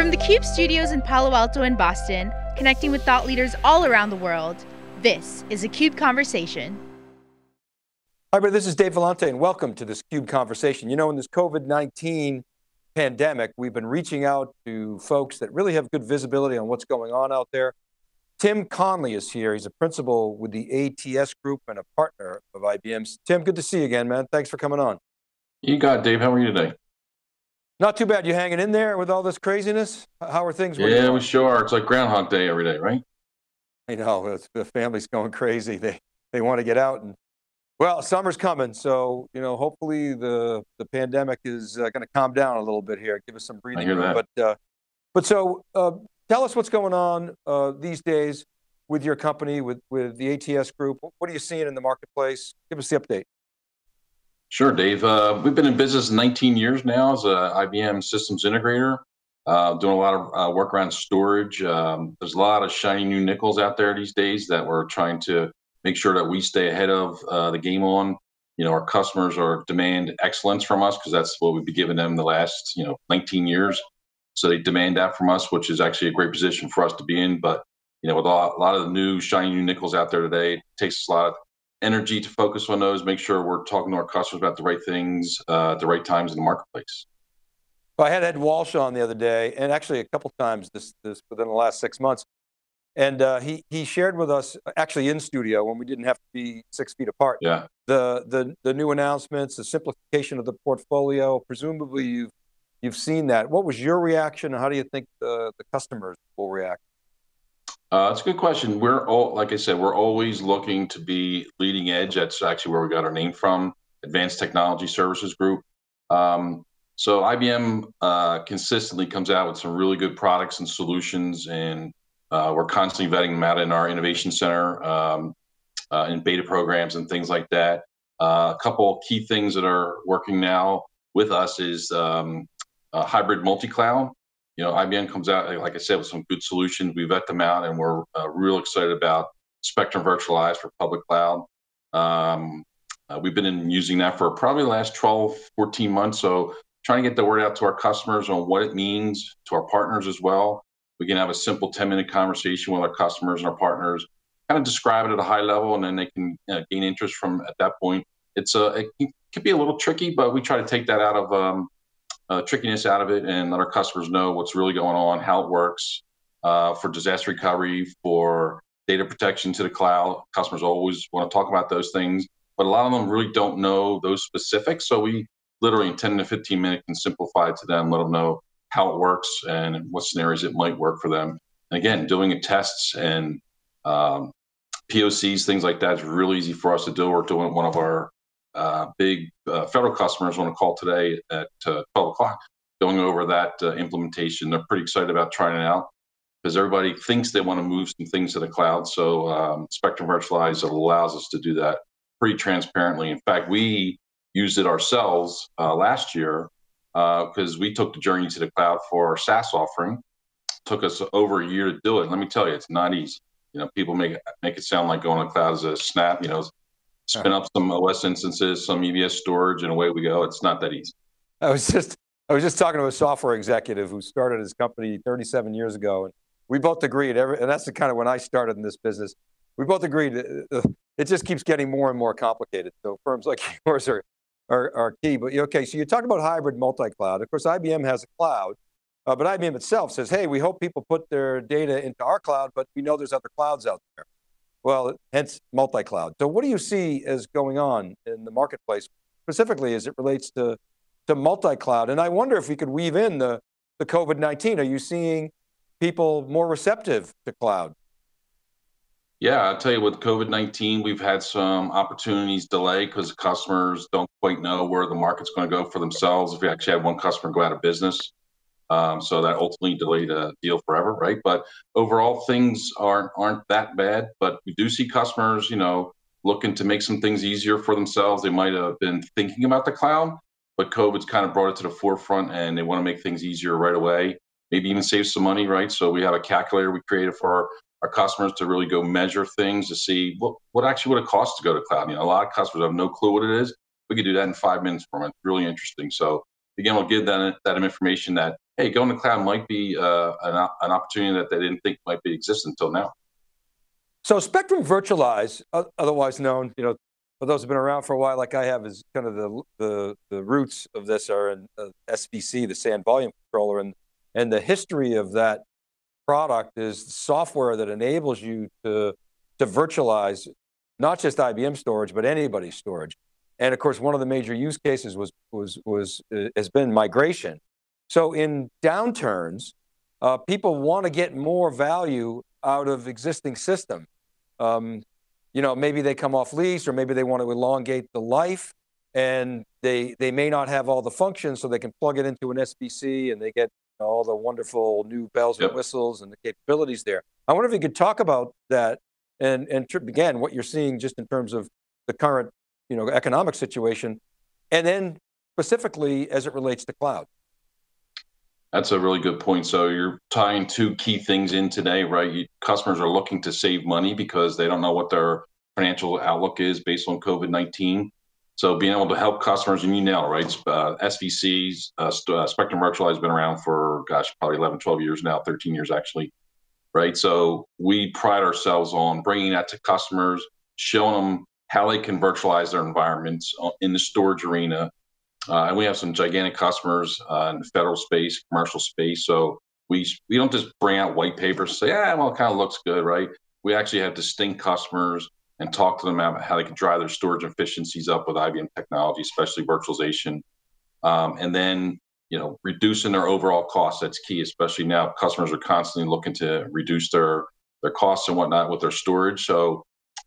From the Cube studios in Palo Alto and Boston, connecting with thought leaders all around the world, this is a CUBE Conversation. Hi, everybody, this is Dave Vellante, and welcome to this CUBE Conversation. You know, in this COVID-19 pandemic, we've been reaching out to folks that really have good visibility on what's going on out there. Tim Conley is here. He's a principal with the ATS Group and a partner of IBM's. Tim, good to see you again, man. Thanks for coming on. You got it, Dave. How are you today? Not too bad. You hanging in there with all this craziness? How are things? Yeah, we sure are. It's like Groundhog Day every day, right? I know. the family's going crazy. They they want to get out and well, summer's coming, so you know, hopefully the the pandemic is uh, going to calm down a little bit here, give us some breathing room. That. But uh, but so uh, tell us what's going on uh, these days with your company, with with the ATS group. What are you seeing in the marketplace? Give us the update. Sure, Dave. Uh, we've been in business 19 years now as an IBM systems integrator, uh, doing a lot of uh, work around storage. Um, there's a lot of shiny new nickels out there these days that we're trying to make sure that we stay ahead of uh, the game on. You know, our customers are demand excellence from us because that's what we've been giving them the last, you know, 19 years. So they demand that from us, which is actually a great position for us to be in. But, you know, with a lot, a lot of the new shiny new nickels out there today, it takes a lot of energy to focus on those, make sure we're talking to our customers about the right things uh, at the right times in the marketplace. Well, I had Ed Walsh on the other day, and actually a couple times this, this within the last six months, and uh, he he shared with us actually in studio when we didn't have to be six feet apart. Yeah. The the the new announcements, the simplification of the portfolio. Presumably you've you've seen that. What was your reaction, and how do you think the the customers will react? Uh, it's a good question. We're all, like I said, we're always looking to be leading edge. That's actually where we got our name from, Advanced Technology Services Group. Um, so IBM uh, consistently comes out with some really good products and solutions, and uh, we're constantly vetting them out in our innovation center, um, uh, in beta programs and things like that. Uh, a couple key things that are working now with us is um, hybrid multi-cloud you know, IBM comes out, like I said, with some good solutions. We vet them out, and we're uh, real excited about Spectrum Virtualized for public cloud. Um, uh, we've been in using that for probably the last 12, 14 months. So trying to get the word out to our customers on what it means to our partners as well. We can have a simple 10 minute conversation with our customers and our partners, kind of describe it at a high level, and then they can uh, gain interest from at that point. It's a, it could be a little tricky, but we try to take that out of um, uh, trickiness out of it and let our customers know what's really going on, how it works uh, for disaster recovery, for data protection to the cloud. Customers always want to talk about those things, but a lot of them really don't know those specifics. So we literally in 10 to 15 minutes can simplify it to them, let them know how it works and what scenarios it might work for them. And again, doing tests and um, POCs, things like that is really easy for us to do. We're doing one of our uh, big uh, federal customers on a call today at uh, 12 o'clock going over that uh, implementation. They're pretty excited about trying it out because everybody thinks they want to move some things to the cloud. So um, Spectrum Virtualize allows us to do that pretty transparently. In fact, we used it ourselves uh, last year because we took the journey to the cloud for our SaaS offering. It took us over a year to do it. Let me tell you, it's not easy. You know, people make make it sound like going to the cloud is a snap. You know, spin up some OS instances, some EBS storage, and away we go. It's not that easy. I was just I was just talking to a software executive who started his company 37 years ago, and we both agreed. Every, and that's the kind of when I started in this business. We both agreed uh, it just keeps getting more and more complicated. So firms like yours are are, are key. But okay, so you talk about hybrid multi-cloud. Of course, IBM has a cloud, uh, but IBM itself says, hey, we hope people put their data into our cloud, but we know there's other clouds out there. Well, hence multi-cloud. So what do you see as going on in the marketplace, specifically as it relates to, to multi-cloud? And I wonder if we could weave in the, the COVID-19. Are you seeing people more receptive to cloud? Yeah, I'll tell you with COVID-19, we've had some opportunities delay because customers don't quite know where the market's going to go for themselves. If we actually had one customer go out of business, um, so that ultimately delayed a deal forever, right? But overall, things aren't aren't that bad. But we do see customers, you know, looking to make some things easier for themselves. They might have been thinking about the cloud, but COVID's kind of brought it to the forefront, and they want to make things easier right away. Maybe even save some money, right? So we have a calculator we created for our, our customers to really go measure things to see what what actually would it cost to go to cloud. You know, a lot of customers have no clue what it is. We could do that in five minutes for them. It's really interesting. So again, we'll give that that information that hey, going to cloud might be uh, an, an opportunity that they didn't think might be exist until now. So Spectrum Virtualize, otherwise known, you know, for those who've been around for a while, like I have, is kind of the the, the roots of this are in uh, SVC, the SAN volume controller, and and the history of that product is software that enables you to to virtualize not just IBM storage, but anybody's storage. And of course, one of the major use cases was was was uh, has been migration. So in downturns, uh, people want to get more value out of existing system. Um, you know, maybe they come off lease or maybe they want to elongate the life and they, they may not have all the functions so they can plug it into an SVC and they get you know, all the wonderful new bells yep. and whistles and the capabilities there. I wonder if you could talk about that and, and again, what you're seeing just in terms of the current you know, economic situation and then specifically as it relates to cloud. That's a really good point. So you're tying two key things in today, right? You, customers are looking to save money because they don't know what their financial outlook is based on COVID 19. So being able to help customers, and you know, right? Uh, SVCs, uh, uh, Spectrum Virtual has been around for, gosh, probably 11, 12 years now, 13 years actually, right? So we pride ourselves on bringing that to customers, showing them how they can virtualize their environments uh, in the storage arena, uh, and we have some gigantic customers uh, in the federal space, commercial space. So we we don't just bring out white papers and say, yeah, well, it kind of looks good, right? We actually have distinct customers and talk to them about how they can drive their storage efficiencies up with IBM technology, especially virtualization. Um, and then, you know, reducing their overall costs. That's key, especially now customers are constantly looking to reduce their their costs and whatnot with their storage. So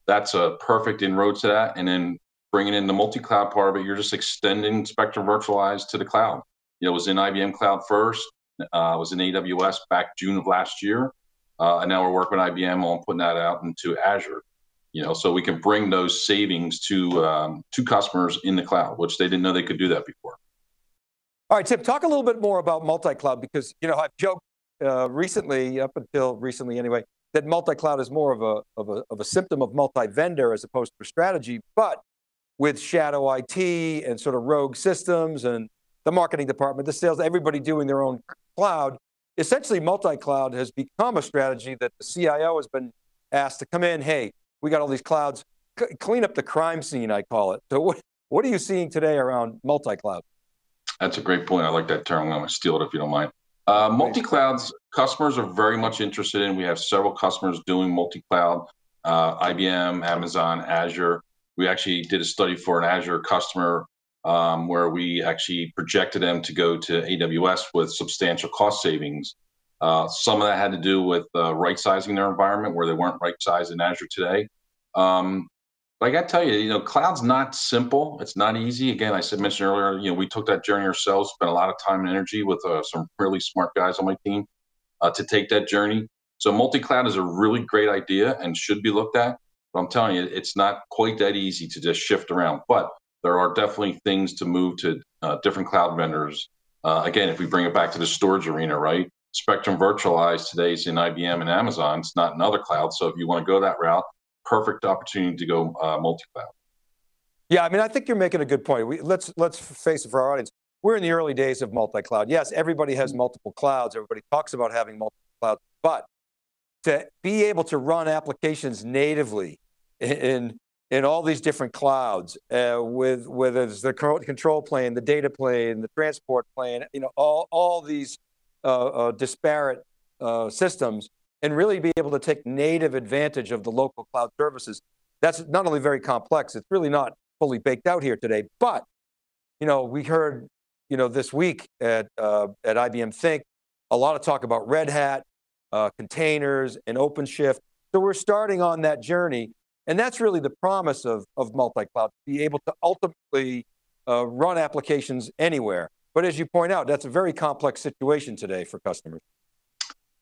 that's a perfect inroad to that. And then bringing in the multi-cloud part of it, you're just extending Spectrum Virtualized to the cloud. You know, it was in IBM Cloud first, uh, was in AWS back June of last year, uh, and now we're working with IBM on putting that out into Azure. You know, so we can bring those savings to um, to customers in the cloud, which they didn't know they could do that before. All right, Tim, talk a little bit more about multi-cloud because you know I've joked uh, recently, up until recently anyway, that multi-cloud is more of a, of a of a symptom of multi-vendor as opposed to a strategy. But with shadow IT and sort of rogue systems and the marketing department, the sales, everybody doing their own cloud. Essentially, multi-cloud has become a strategy that the CIO has been asked to come in, hey, we got all these clouds, clean up the crime scene, I call it. So what, what are you seeing today around multi-cloud? That's a great point. I like that term. I'm going to steal it if you don't mind. Uh, multi-clouds, customers are very much interested in. We have several customers doing multi-cloud, uh, IBM, Amazon, Azure. We actually did a study for an Azure customer um, where we actually projected them to go to AWS with substantial cost savings. Uh, some of that had to do with uh, right sizing their environment where they weren't right sized in Azure today. Um, but I got to tell you, you know, cloud's not simple. It's not easy. Again, I said mentioned earlier, you know, we took that journey ourselves, spent a lot of time and energy with uh, some really smart guys on my team uh, to take that journey. So multi-cloud is a really great idea and should be looked at. But I'm telling you, it's not quite that easy to just shift around. But there are definitely things to move to uh, different cloud vendors. Uh, again, if we bring it back to the storage arena, right? Spectrum Virtualized today is in IBM and Amazon. It's not in other clouds. So if you want to go that route, perfect opportunity to go uh, multi-cloud. Yeah, I mean, I think you're making a good point. We, let's let's face it for our audience. We're in the early days of multi-cloud. Yes, everybody has multiple clouds. Everybody talks about having multiple clouds, but to be able to run applications natively in in all these different clouds, uh, with whether it's the control plane, the data plane, the transport plane, you know, all all these uh, uh, disparate uh, systems, and really be able to take native advantage of the local cloud services. That's not only very complex; it's really not fully baked out here today. But you know, we heard you know this week at uh, at IBM Think a lot of talk about Red Hat, uh, containers, and OpenShift. So we're starting on that journey and that's really the promise of, of multi-cloud, to be able to ultimately uh, run applications anywhere. But as you point out, that's a very complex situation today for customers.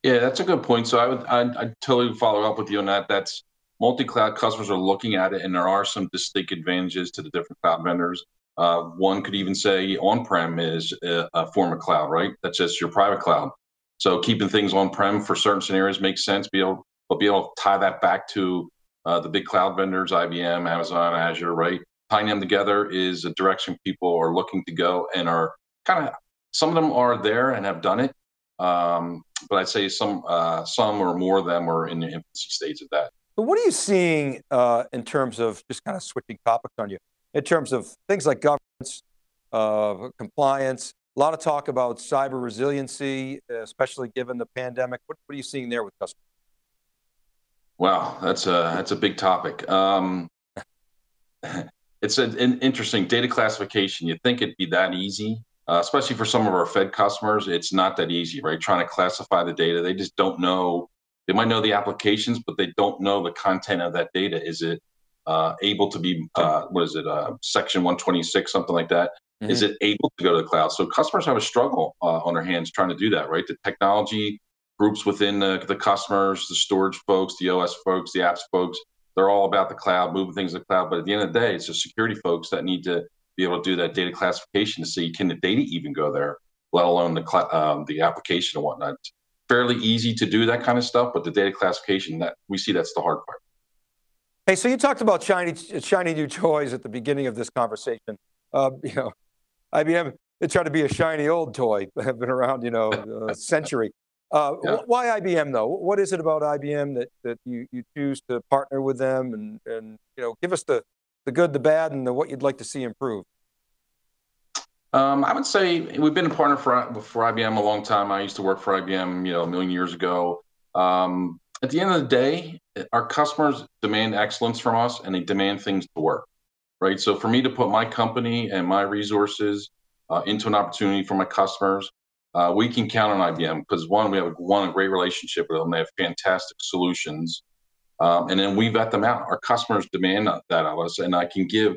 Yeah, that's a good point. So I would I, I'd totally follow up with you on that. That's multi-cloud customers are looking at it, and there are some distinct advantages to the different cloud vendors. Uh, one could even say on-prem is a, a, form of cloud, right? That's just your private cloud. So keeping things on-prem for certain scenarios makes sense. Be able, but be able to tie that back to uh, the big cloud vendors, IBM, Amazon, Azure, right? Tying them together is a direction people are looking to go and are kind of some of them are there and have done it, um, but I'd say some uh, some or more of them are in the infancy stage of that. But what are you seeing uh, in terms of just kind of switching topics on you? In terms of things like governance, uh, compliance, a lot of talk about cyber resiliency, especially given the pandemic. What, what are you seeing there with customers? Wow, that's a that's a big topic. Um, it's an, an, interesting data classification. You think it'd be that easy, uh, especially for some of our Fed customers. It's not that easy, right? Trying to classify the data, they just don't know. They might know the applications, but they don't know the content of that data. Is it uh, able to be uh, what is it uh, section 126 something like that mm-hmm. is it able to go to the cloud so customers have a struggle uh, on their hands trying to do that right the technology groups within the, the customers the storage folks the os folks the apps folks they're all about the cloud, moving things to the cloud. But at the end of the day, it's the security folks that need to be able to do that data classification to see can the data even go there, let alone the um, the application and whatnot. It's fairly easy to do that kind of stuff, but the data classification that we see that's the hard part. Hey, so you talked about shiny shiny new toys at the beginning of this conversation. Uh, you know, IBM they try to be a shiny old toy, have been around, you know, a century. Uh, yeah. Why IBM though? What is it about IBM that, that you, you choose to partner with them and, and you know give us the, the good, the bad, and the, what you'd like to see improve? Um, I would say we've been a partner for for IBM a long time. I used to work for IBM, you know, a million years ago. Um, at the end of the day, our customers demand excellence from us, and they demand things to work, right? So for me to put my company and my resources uh, into an opportunity for my customers, uh, we can count on IBM because one, we have a, one a great relationship with them. They have fantastic solutions, um, and then we vet them out. Our customers demand that of us, and I can give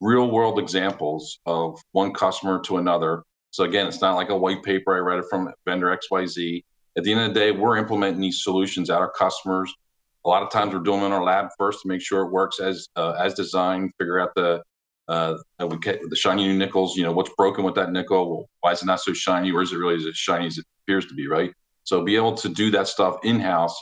real world examples of one customer to another. So again, it's not like a white paper I read it from vendor X Y Z. At the end of the day, we're implementing these solutions at our customers. A lot of times, we're doing them in our lab first to make sure it works as uh, as designed. Figure out the uh, we get the shiny new nickels. You know, what's broken with that nickel? Well, why is it not so shiny, or is it really as shiny as it appears to be? Right. So, be able to do that stuff in house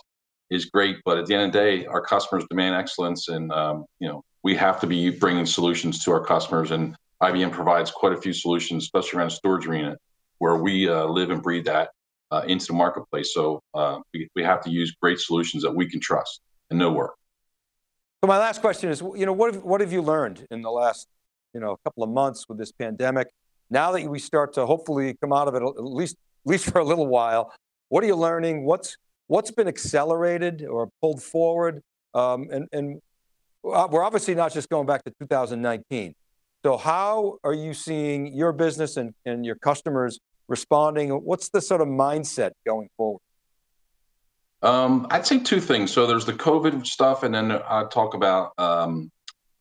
is great. But at the end of the day, our customers demand excellence, and um, you know, we have to be bringing solutions to our customers. And IBM provides quite a few solutions, especially around storage arena, where we uh, live and breathe that uh, into the marketplace. So uh, we, we have to use great solutions that we can trust and know work. So my last question is, you know, what have, what have you learned in the last you know, couple of months with this pandemic. Now that we start to hopefully come out of it, at least, at least for a little while, what are you learning? What's, what's been accelerated or pulled forward? Um, and, and we're obviously not just going back to 2019. So how are you seeing your business and, and your customers responding? What's the sort of mindset going forward? Um, I'd say two things. So there's the COVID stuff, and then I talk about um,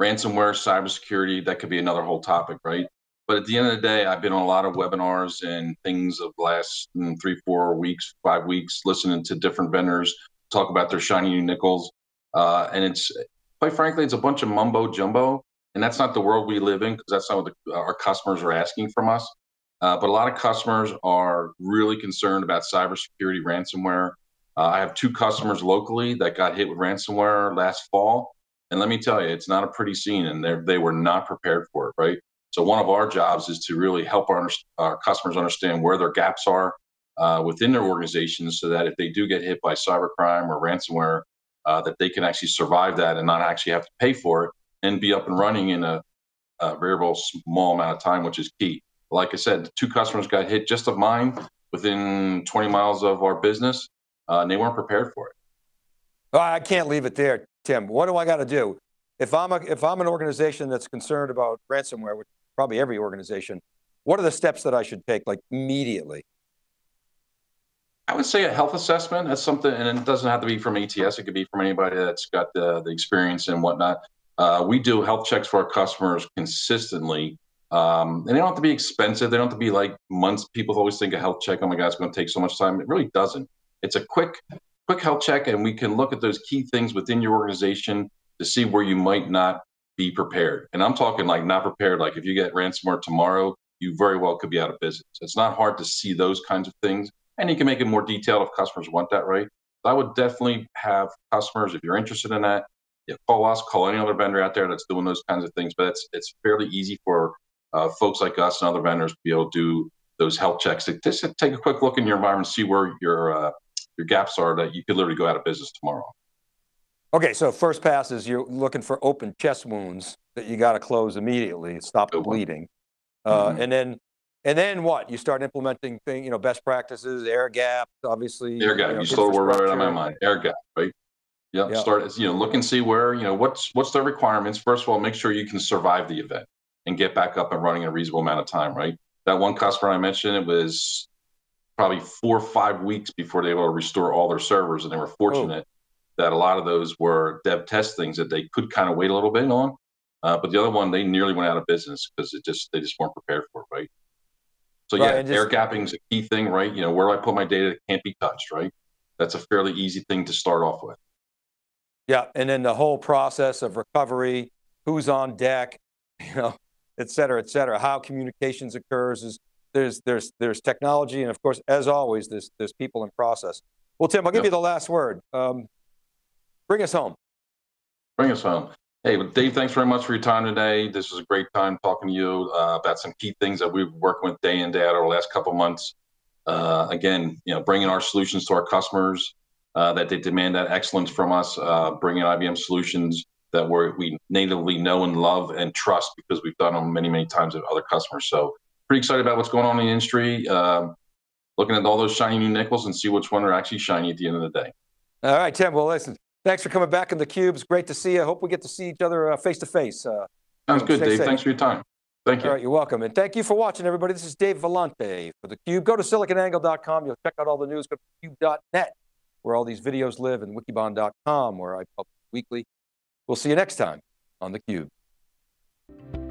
ransomware, cybersecurity, that could be another whole topic, right? But at the end of the day, I've been on a lot of webinars and things of last mm, three, four weeks, five weeks, listening to different vendors talk about their shiny new nickels. Uh, and it's quite frankly, it's a bunch of mumbo jumbo. And that's not the world we live in because that's not what the, our customers are asking from us. Uh, but a lot of customers are really concerned about cybersecurity, ransomware. Uh, I have two customers locally that got hit with ransomware last fall, and let me tell you, it's not a pretty scene, and they were not prepared for it, right? So one of our jobs is to really help our, our customers understand where their gaps are uh, within their organizations, so that if they do get hit by cybercrime or ransomware, uh, that they can actually survive that and not actually have to pay for it and be up and running in a, a very small amount of time, which is key. Like I said, two customers got hit just of mine within 20 miles of our business, uh, and they weren't prepared for it. I can't leave it there. Tim, what do I got to do? If I'm, a, if I'm an organization that's concerned about ransomware, which probably every organization, what are the steps that I should take like immediately? I would say a health assessment. That's something, and it doesn't have to be from ATS. It could be from anybody that's got the, the experience and whatnot. Uh, we do health checks for our customers consistently. Um, and they don't have to be expensive. They don't have to be like months. People always think a health check, oh my God, it's going to take so much time. It really doesn't. It's a quick quick health check and we can look at those key things within your organization to see where you might not be prepared. And I'm talking like not prepared, like if you get ransomware tomorrow, you very well could be out of business. It's not hard to see those kinds of things. And you can make it more detailed if customers want that, right? I would definitely have customers, if you're interested in that, yeah, call us, call any other vendor out there that's doing those kinds of things. But it's it's fairly easy for uh, folks like us and other vendors to be able to do those health checks. To Just take a quick look in your environment, see where your uh, your gaps are that you could literally go out of business tomorrow. Okay, so first pass is you're looking for open chest wounds that you got to close immediately, stop the bleeding, uh, mm-hmm. and then and then what? You start implementing thing, you know, best practices, air gap, obviously. Air gap. You, know, you stole word right on my mind. Air gap, right? Yep. yep. Start, you know, look and see where, you know, what's what's the requirements. First of all, make sure you can survive the event and get back up and running in a reasonable amount of time, right? That one customer I mentioned, it was probably four or five weeks before they were able to restore all their servers, and they were oh. fortunate oh. that a lot of those were dev test things that they could kind of wait a little bit on. Uh, but the other one, they nearly went out of business because it just they just weren't prepared for it, right? So right, yeah, just, air gapping is a key thing, right? You know, where do I put my data that can't be touched, right? That's a fairly easy thing to start off with. Yeah, and then the whole process of recovery, who's on deck, you know, et cetera, et cetera, how communications occurs is there's there's there's technology, and of course, as always, there's there's people in process. Well, Tim, I'll give yep. you the last word. Um, bring us home. Bring us home. Hey, Dave, thanks very much for your time today. This was a great time talking to you uh, about some key things that we've worked with day in day out over the last couple months. Uh, again, you know, bringing our solutions to our customers, uh, that they demand that excellence from us, uh, bringing IBM solutions that we we natively know and love and trust because we've done them many, many times with other customers. So pretty excited about what's going on in the industry. Um, looking at all those shiny new nickels and see which one are actually shiny at the end of the day. All right, Tim. Well, listen, thanks for coming back in the cubes. Great to see you. I hope we get to see each other face to face. Sounds good, Dave. Safe. Thanks for your time. Thank you. All right, you're welcome. And thank you for watching, everybody. This is Dave Vellante for theCUBE. Go to siliconangle.com. You'll check out all the news. Go to cube.net where all these videos live, and wikibon.com, where I publish weekly. We'll see you next time on theCUBE.